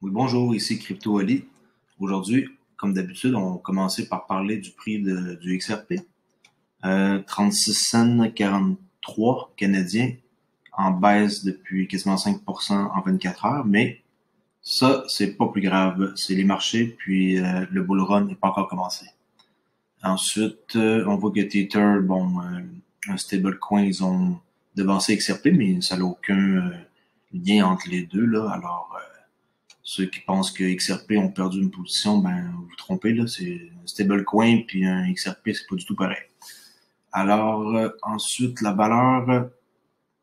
Oui, bonjour, ici Crypto Ali. Aujourd'hui, comme d'habitude, on va commencer par parler du prix du XRP. Euh, 36 cents 43 canadiens en baisse depuis quasiment 5% en 24 heures, mais ça, c'est pas plus grave. C'est les marchés, puis euh, le bull run n'est pas encore commencé. Ensuite, euh, on voit que Tether, bon, euh, un stablecoin, ils ont devancé XRP, mais ça n'a aucun lien entre les deux. Là. Alors, ceux qui pensent que XRP ont perdu une position, ben vous vous trompez là, c'est un stablecoin puis un XRP, c'est pas du tout pareil. Alors ensuite la valeur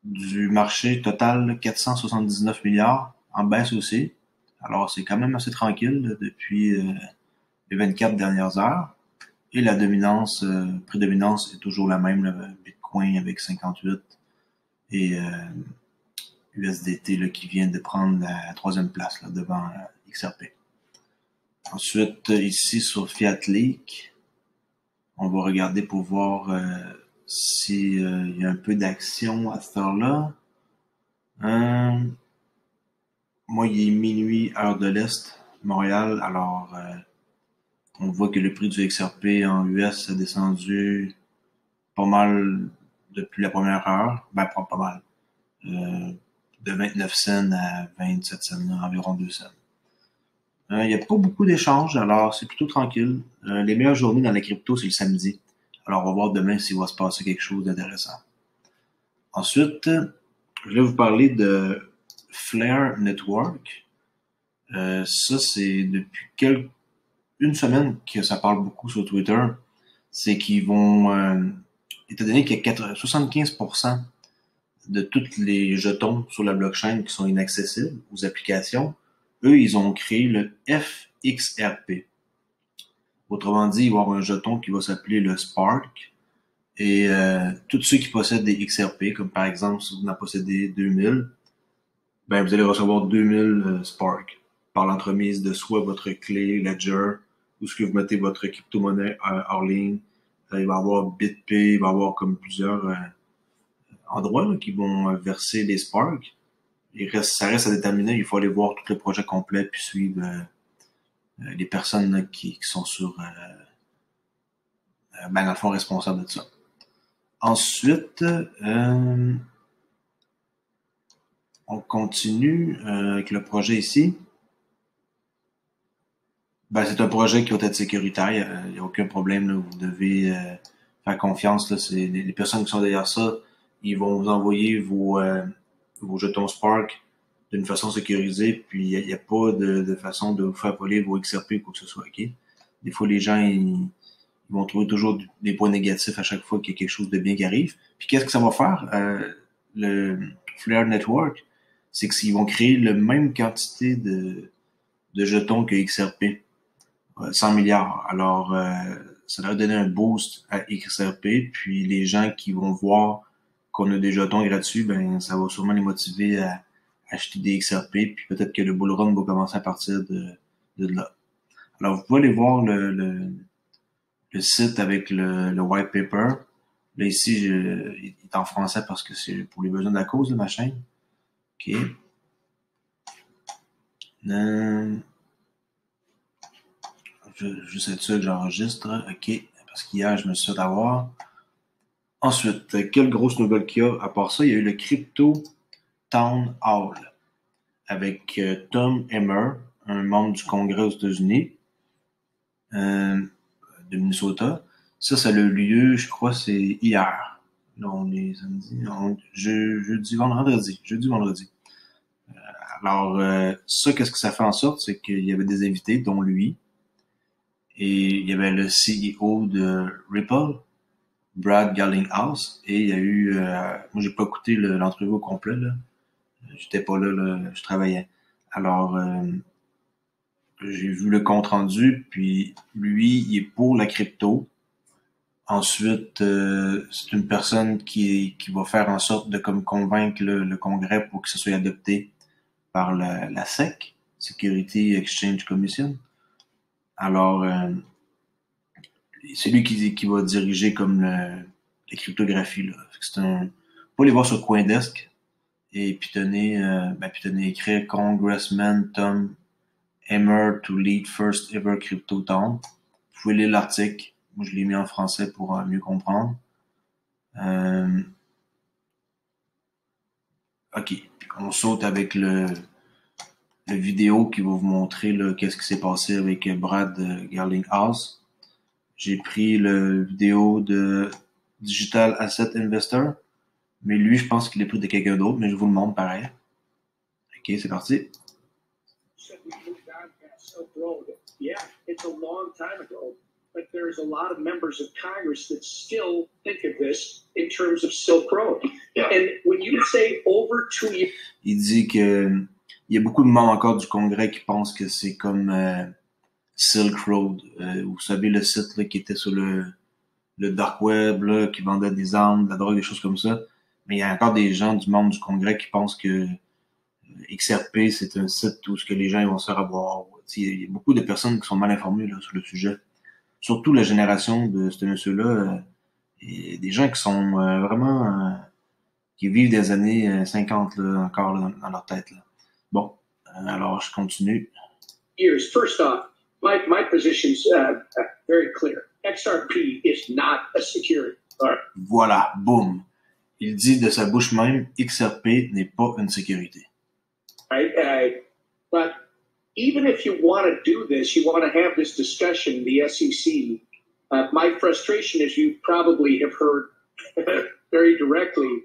du marché total 479 milliards en baisse aussi. Alors c'est quand même assez tranquille là, depuis euh, les 24 dernières heures. Et la dominance, euh, prédominance est toujours la même, le Bitcoin avec 58 et euh, USDT là, qui vient de prendre la troisième place là, devant euh, XRP. Ensuite, ici sur Fiat Leak, on va regarder pour voir euh, s'il euh, y a un peu d'action à cette heure-là. Euh, moi, il est minuit, heure de l'Est, Montréal. Alors, euh, on voit que le prix du XRP en US a descendu pas mal depuis la première heure. Ben, pas, pas mal. De 29 cents à 27 cents, environ 2 cents. Euh, Il n'y a pas beaucoup d'échanges, alors c'est plutôt tranquille. Euh, les meilleures journées dans la crypto, c'est le samedi. Alors on va voir demain s'il va se passer quelque chose d'intéressant. Ensuite, je vais vous parler de Flare Network. Euh, ça, c'est depuis une semaine que ça parle beaucoup sur Twitter. C'est qu'ils vont... Étant donné qu'il y a 75% de tous les jetons sur la blockchain qui sont inaccessibles aux applications, eux, ils ont créé le FXRP. Autrement dit, il va y avoir un jeton qui va s'appeler le Spark. Et euh, tous ceux qui possèdent des XRP, comme par exemple si vous en possédez 2000, ben vous allez recevoir 2000 euh, Spark par l'entremise de soit votre clé Ledger ou ce que vous mettez votre crypto-monnaie euh, hors ligne. Il va y avoir BitPay, il va y avoir comme plusieurs endroits qui vont euh, verser des Spark. Il reste, ça reste à déterminer. Il faut aller voir tout le projet complet puis suivre euh, euh, les personnes qui, sont sur, ben, dans le fond, responsables de ça. Ensuite, on continue avec le projet ici. Ben, c'est un projet qui va être sécuritaire. Il n'y a, aucun problème. Là. Vous devez faire confiance. Là. C'est, les, les personnes qui sont derrière ça, ils vont vous envoyer vos, euh, vos jetons Spark d'une façon sécurisée. Puis il n'y a, pas de, de, façon de vous faire voler vos XRP ou quoi que ce soit. ok? Des fois, les gens ils, vont trouver toujours des points négatifs à chaque fois qu'il y a quelque chose de bien qui arrive. Puis qu'est-ce que ça va faire? Euh, le Flare Network, c'est qu'ils vont créer la même quantité de, de jetons que XRP. 100 milliards. Alors, euh, ça va donner un boost à XRP. Puis les gens qui vont voir qu'on a des jetons gratuits, ben ça va sûrement les motiver à acheter des XRP. Puis peut-être que le bull run va commencer à partir de, là. Alors, vous pouvez aller voir le, site avec le, white paper. Là, ici, il est en français parce que c'est pour les besoins de la cause de ma chaîne. OK. Euh, je, juste être sûr que j'enregistre. OK. Parce qu'hier, je me suis fait avoir. Ensuite, quelle grosse nouvelle qu'il y a? À part ça, il y a eu le Crypto Town Hall avec euh, Tom Emmer, un membre du Congrès aux États-Unis euh, de Minnesota. Ça, ça a eu lieu, je crois, c'est hier. Là, on est samedi, jeudi, vendredi. Jeudi, vendredi. Euh, alors, euh, ça, qu'est-ce que ça fait en sorte? C'est qu'il y avait des invités, dont lui, et il y avait le CEO de Ripple, Brad Garlinghouse, et il y a eu, euh, moi j'ai pas écouté l'entrevue au complet, là. J'étais pas là, là, je travaillais. Alors, euh, j'ai vu le compte rendu, puis lui, il est pour la crypto. Ensuite, euh, c'est une personne qui, qui va faire en sorte de comme convaincre le, le Congrès pour que ce soit adopté par la, la SEC, Security Exchange Commission. Alors, euh, c'est lui qui, va diriger comme le, la cryptographie. Là. C'est un, pas les voir sur Coindesk et pitonner, euh, ben, pitonner Congressman Tom Hammer to lead first ever crypto town. Vous pouvez lire l'article. Moi, je l'ai mis en français pour mieux comprendre. Euh, ok, on saute avec le, la vidéo qui va vous montrer qu'est-ce qui s'est passé avec Brad Garlinghouse. J'ai pris le vidéo de Digital Asset Investor, mais lui, je pense qu'il est pris de quelqu'un d'autre, mais je vous le montre pareil. Ok, c'est parti. Yeah, it's a long time ago, but there's a lot of members of Congress that still think of this in terms of Silk Road. Yeah. And when you say over two years. Il dit que il y a beaucoup de membres encore du Congrès qui pensent que c'est comme euh, Silk Road. Euh, vous savez le site là, qui était sur le, le dark web, là, qui vendait des armes, de la drogue, des choses comme ça. Mais il y a encore des gens du monde du Congrès qui pensent que euh, XRP, c'est un site où ce que les gens vont se faire avoir. Il y a beaucoup de personnes qui sont mal informées là, sur le sujet. Surtout la génération de ce monsieur-là. Euh, des gens qui sont euh, vraiment... Euh, qui vivent des années 50 là, encore là, dans leur tête. Bon, alors je continue. Years. First off, my, my position's uh, uh very clear. XRP is not a security. Right. Voilà, boum. Il dit de sa bouche même, XRP n'est pas une sécurité. Right, uh, but even if you want to do this, you want to have this discussion, the SEC. Uh, my frustration, is you probably have heard very directly,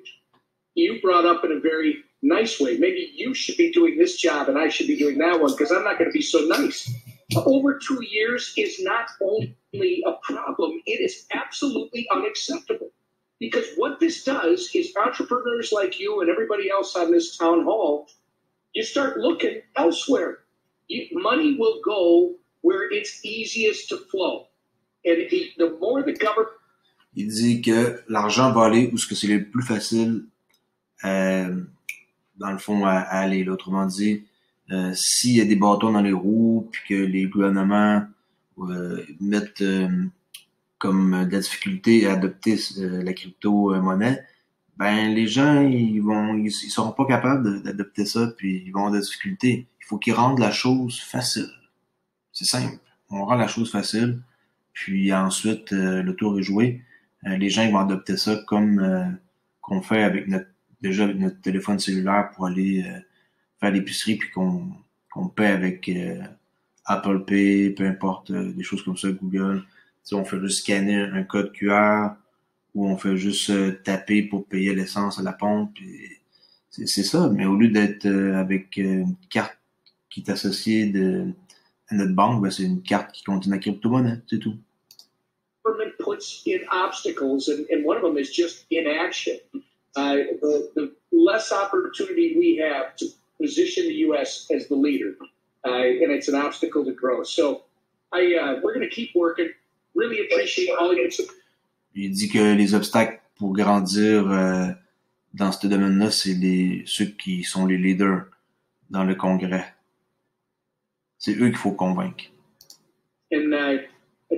you brought up in a very nice way. Maybe you should be doing this job and I should be doing that one because I'm not going to be so nice. Over two years is not only a problem, it is absolutely unacceptable. Because what this does is entrepreneurs like you and everybody else on this town hall, you start looking elsewhere. Money will go where it's easiest to flow. And the, more the government Il dit que l'argent va aller où ce que c'est le plus facile, euh, dans le fond, à, à aller. Autrement dit, euh, s'il y a des bâtons dans les roues, puis que les gouvernements euh, mettent euh, comme de la difficulté à adopter la crypto-monnaie, ben les gens ils vont ils, seront pas capables d'adopter ça, puis ils vont avoir des difficultés. Il faut qu'ils rendent la chose facile. C'est simple. On rend la chose facile, puis ensuite le tour est joué. les gens ils vont adopter ça comme qu'on fait avec notre déjà avec notre téléphone cellulaire pour aller faire l'épicerie puis qu'on qu'on paie avec euh, Apple Pay, peu importe, euh, des choses comme ça, Google. si on fait juste scanner un code QR ou on fait juste euh, taper pour payer l'essence à la pompe. C'est ça, mais au lieu d'être avec une carte qui est associée de, à notre banque, ben c'est une carte qui contient la crypto-monnaie, c'est tout. Position the U.S. as the leader, uh, and it's an obstacle to growth. So, I uh, we're going to keep working. Really appreciate all of your support. Il dit que les obstacles pour grandir euh, dans ce domaine-là, c'est les ceux qui sont les leaders dans le Congrès. C'est eux qu'il faut convaincre. And uh,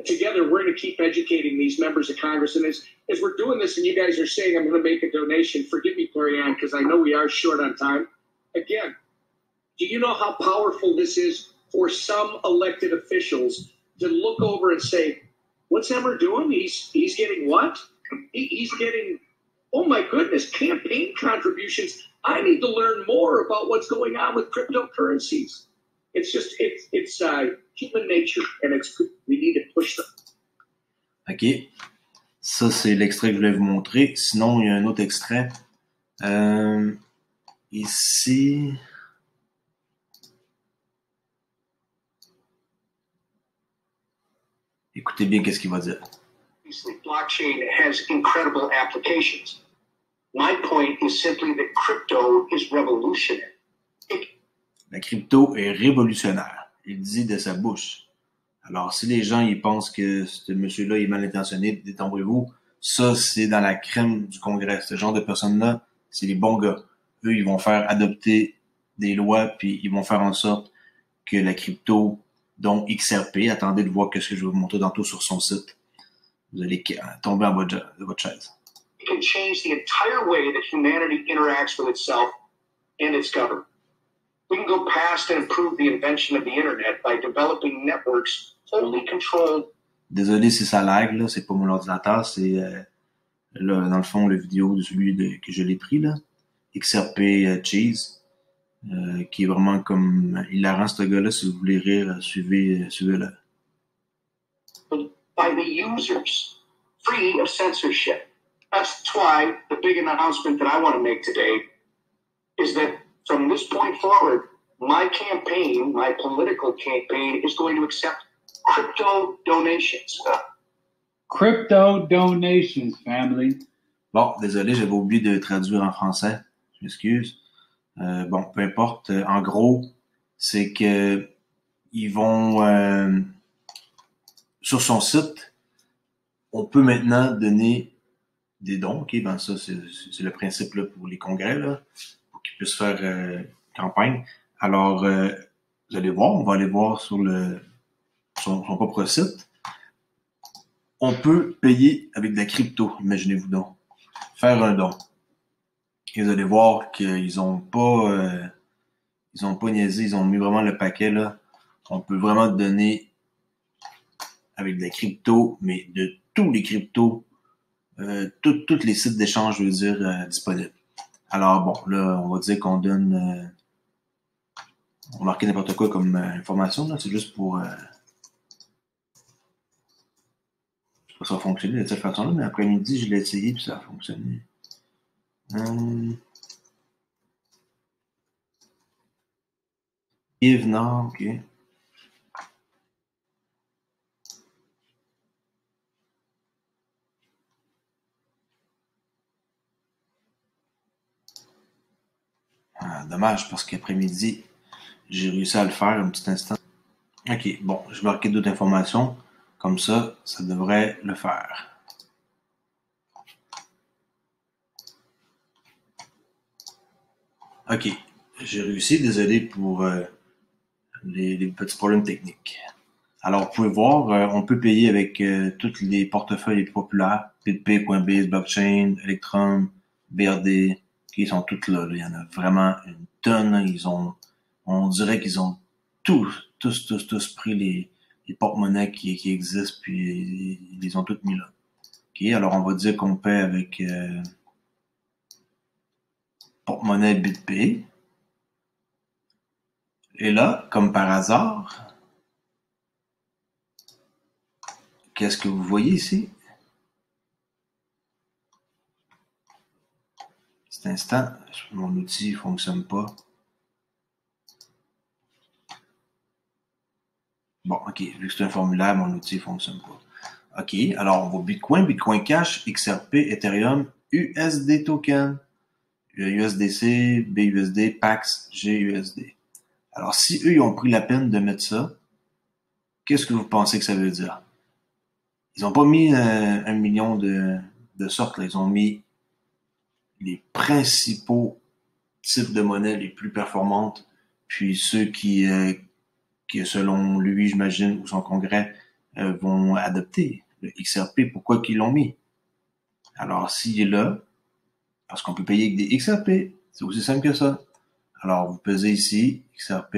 together, we're going to keep educating these members of Congress. And as, as we're doing this, and you guys are saying I'm going to make a donation, forgive me, Clarion, because I know we are short on time. Again, do you know how powerful this is for some elected officials to look over and say, "What's Emmer doing? He's he's getting what? He, he's getting oh my goodness, campaign contributions. I need to learn more about what's going on with cryptocurrencies." It's just it's it's uh, human nature, and it's we need to push them. Ok, ça c'est l'extrait que je voulais vous montrer. Sinon, il y a un autre extrait. Euh, Ici. Écoutez bien qu'est-ce qu'il va dire. Blockchain has incredible applications. My point is simply that crypto is revolutionary. La crypto est révolutionnaire. Il dit de sa bouche. Alors, si les gens ils pensent que ce monsieur-là est mal intentionné, détombrez-vous. Ça, c'est dans la crème du Congrès. Ce genre de personnes-là, c'est les bons gars eux, ils vont faire adopter des lois, puis ils vont faire en sorte que la crypto, dont XRP, attendez de voir ce que je vais vous montrer tantôt sur son site, vous allez tomber en votre, de votre chaise. It can change the entire way that humanity interacts with itself and its government. we can go past and improve the invention of the internet by developing networks wholly controlled. Désolé si ça lag, là, c'est pas mon ordinateur, c'est euh, dans le fond, le vidéo de celui de, que je l'ai pris, là, XRP euh, Cheese, euh, qui est vraiment comme hilarant, ce gars-là, si vous voulez rire, suivez, suivez-le. By the users, free of censorship. That's why the big announcement that I want to make today is that from this point forward, my campaign, my political campaign, is going to accept crypto donations. Crypto donations, family. Bon, désolé, j'avais oublié de traduire en français. M'excuse. Euh, bon, peu importe. En gros, c'est que ils vont euh, sur son site, on peut maintenant donner des dons. Ok, ben ça c'est le principe là, pour les congrès là, pour qu'ils puissent faire euh, campagne. Alors, euh, vous allez voir, on va aller voir sur son propre site. On peut payer avec de la crypto, imaginez-vous donc. Faire un don. Et vous allez voir qu'ils ont pas euh, ils ont pas niaisé, ils ont mis vraiment le paquet là. On peut vraiment donner avec de la crypto, mais de tous les cryptos, euh, tous les sites d'échange, je veux dire, euh, disponibles. Alors bon, là, on va dire qu'on donne euh, on marque n'importe quoi comme euh, information, là, c'est juste pour euh, ça va fonctionner de cette façon-là, mais après-midi, je l'ai essayé puis ça a fonctionné. Hum. Yves Nord, ok. Ah, dommage, parce qu'après-midi, j'ai réussi à le faire un petit instant. Ok, bon, je vais marquer d'autres informations. Comme ça, ça devrait le faire. Ok, j'ai réussi. Désolé pour euh, les, les, petits problèmes techniques. Alors, vous pouvez voir, euh, on peut payer avec euh, tous les portefeuilles populaires. PTP, Coinbase, Blockchain, Electrum, BRD, qui sont toutes là, là, Il y en a vraiment une tonne. Ils ont, on dirait qu'ils ont tous, tous, tous, tous pris les, les porte-monnaies qui, qui existent, puis ils les ont toutes mis là. Ok, alors on va dire qu'on paie avec euh, porte-monnaie BitPay. Et là, comme par hasard, qu'est-ce que vous voyez ici? Cet instant, mon outil ne fonctionne pas. Bon, ok, vu que c'est un formulaire, mon outil ne fonctionne pas. Ok, alors on voit Bitcoin, Bitcoin Cash, XRP, Ethereum, USD Token, USDC, BUSD, PAX, GUSD. Alors si eux, ils ont pris la peine de mettre ça, qu'est-ce que vous pensez que ça veut dire? Ils n'ont pas mis euh, un million de, sortes, là. ils ont mis les principaux types de monnaies les plus performantes, puis ceux qui, euh, selon lui, j'imagine, ou son congrès, euh, vont adopter le XRP. Pourquoi qu'ils l'ont mis? Alors, s'il est là, parce qu'on peut payer avec des XRP, c'est aussi simple que ça. Alors, vous pesez ici, XRP,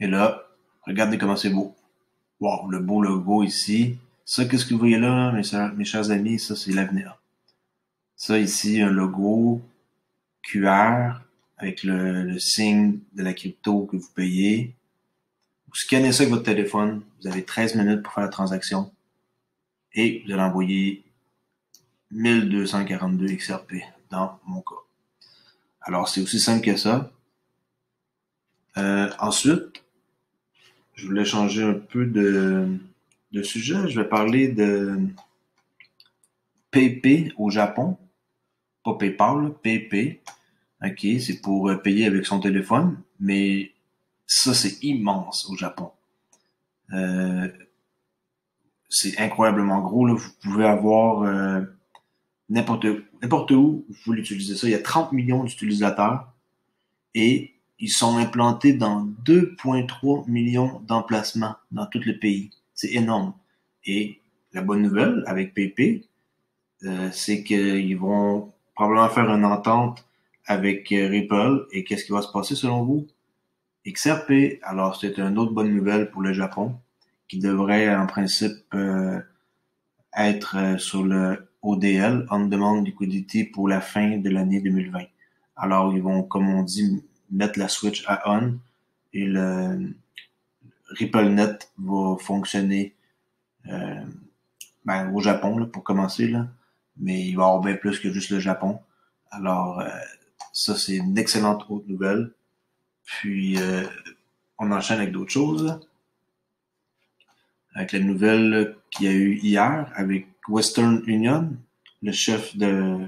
et là, regardez comment c'est beau. Wow, le beau logo ici. Ça, qu'est-ce que vous voyez là, mes, chers amis? Ça, c'est l'avenir. Ça ici, un logo QR avec le, le, signe de la crypto que vous payez. Vous scannez ça avec votre téléphone. Vous avez 13 minutes pour faire la transaction. Et vous allez envoyer 1242 XRP dans mon cas. Alors, c'est aussi simple que ça. Euh, ensuite, je voulais changer un peu de, de sujet. Je vais parler de PayPay au Japon pas PayPal, PayPay. OK, c'est pour euh, payer avec son téléphone, mais ça, c'est immense au Japon. Euh, c'est incroyablement gros. Là. Vous pouvez avoir euh, n'importe n'importe où, vous pouvez utiliser ça. Il y a 30 millions d'utilisateurs et ils sont implantés dans 2,3 millions d'emplacements dans tout le pays. C'est énorme. Et la bonne nouvelle avec PayPay, euh, c'est qu'ils vont probablement faire une entente avec euh, Ripple. Et qu'est-ce qui va se passer selon vous? XRP, alors c'est une autre bonne nouvelle pour le Japon, qui devrait en principe euh, être sur le ODL, On Demand Liquidity, pour la fin de l'année 2020. Alors ils vont, comme on dit, mettre la switch à on et le RippleNet va fonctionner euh, ben, au Japon là, pour commencer, là. mais il va y avoir bien plus que juste le Japon. Alors euh, ça c'est une excellente nouvelle. Puis euh, on enchaîne avec d'autres choses. Avec la nouvelle qu'il y a eu hier avec Western Union, le chef de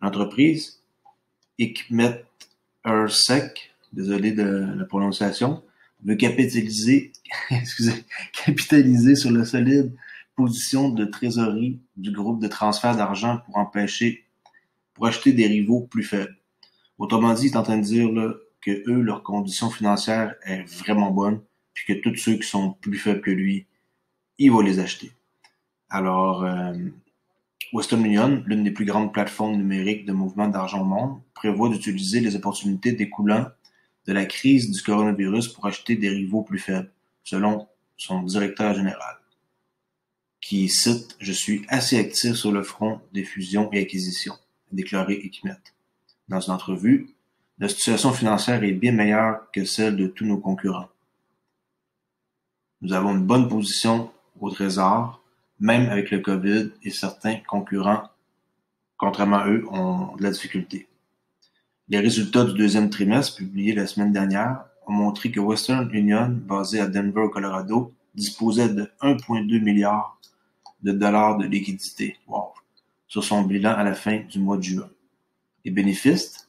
l'entreprise, Ikmet Ersek, désolé de la prononciation, veut capitaliser, excusez, capitaliser sur la solide position de trésorerie du groupe de transfert d'argent pour empêcher, pour acheter des rivaux plus faibles. Autrement dit, il est en train de dire là, que eux, leur condition financière est vraiment bonne, puis que tous ceux qui sont plus faibles que lui, il va les acheter. Alors, euh, Western Union, l'une des plus grandes plateformes numériques de mouvement d'argent au monde, prévoit d'utiliser les opportunités découlant de la crise du coronavirus pour acheter des rivaux plus faibles, selon son directeur général, qui cite Je suis assez actif sur le front des fusions et acquisitions, a déclaré Equimet. Dans une entrevue, la situation financière est bien meilleure que celle de tous nos concurrents. Nous avons une bonne position au trésor, même avec le COVID et certains concurrents, contrairement à eux, ont de la difficulté. Les résultats du deuxième trimestre, publiés la semaine dernière, ont montré que Western Union, basé à Denver, Colorado, disposait de 1,2 milliard de dollars de liquidités sur son bilan à la fin du mois de juin. Les bénéfices,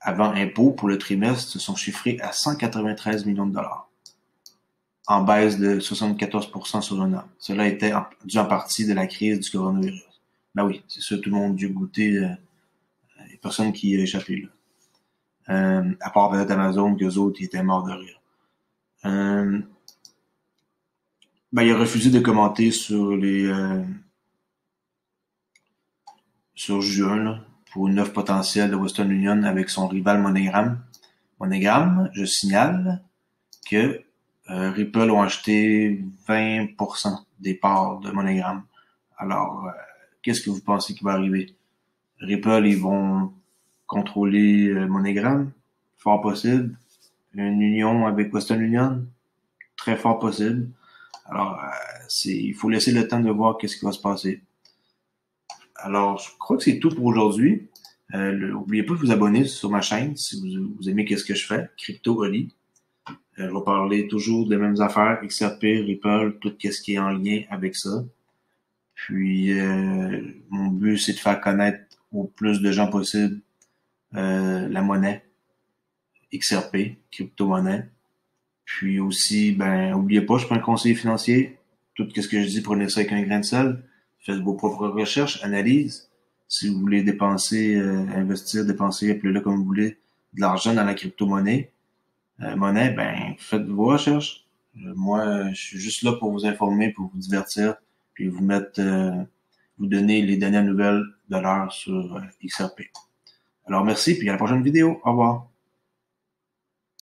avant impôt pour le trimestre, se sont chiffrés à 193 millions de dollars, en baisse de 74% sur un an. Cela était dû en partie de la crise du coronavirus. Ben oui, c'est ça, tout le monde a dû goûter euh, personne qui a échappé là. Euh, à part peut-être Amazon, qu'eux autres, ils étaient morts de rire. Euh, ben, il a refusé de commenter sur les euh, sur juin pour une offre potentielle de Western Union avec son rival MoneyGram. MoneyGram, je signale que euh, Ripple ont acheté 20% des parts de MoneyGram. Alors, euh, qu'est-ce que vous pensez qui va arriver? Ripple, ils vont contrôler euh, MoneyGram, fort possible. Une union avec Western Union, très fort possible. Alors, c'est, il faut laisser le temps de voir qu'est-ce qui va se passer. Alors, je crois que c'est tout pour aujourd'hui. N'oubliez pas de vous abonner sur ma chaîne si vous, aimez qu'est-ce que je fais, Crypto Oli. Je vais parler toujours des mêmes affaires, XRP, Ripple, tout ce qui est en lien avec ça. Puis, euh, mon but, c'est de faire connaître au plus de gens possible euh, la monnaie XRP, crypto-monnaie. Puis aussi, ben, oubliez pas, je prends un conseiller financier. Tout ce que je dis, prenez ça avec un grain de sel. Faites vos propres recherches, analyse. Si vous voulez dépenser, euh, investir, dépenser, appelez-le comme vous voulez, de l'argent dans la crypto-monnaie, euh, monnaie, ben, faites vos recherches. moi, je suis juste là pour vous informer, pour vous divertir, puis vous mettre, vous donner les dernières nouvelles de l'heure sur XRP. Alors merci, puis à la prochaine vidéo. Au revoir.